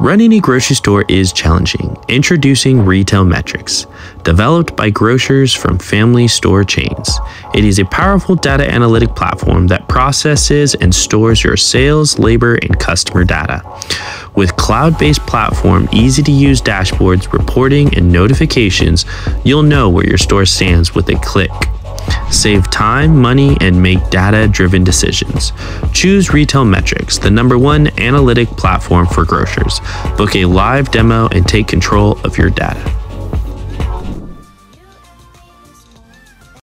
Running a grocery store is challenging. Introducing retailMetrix, developed by grocers from family store chains. It is a powerful data analytic platform that processes and stores your sales, labor, and customer data. With cloud-based platform, easy to use dashboards, reporting, and notifications, you'll know where your store stands with a click. Save time, money, and make data driven decisions. Choose retailMetrix, the number one analytic platform for grocers. Book a live demo and take control of your data.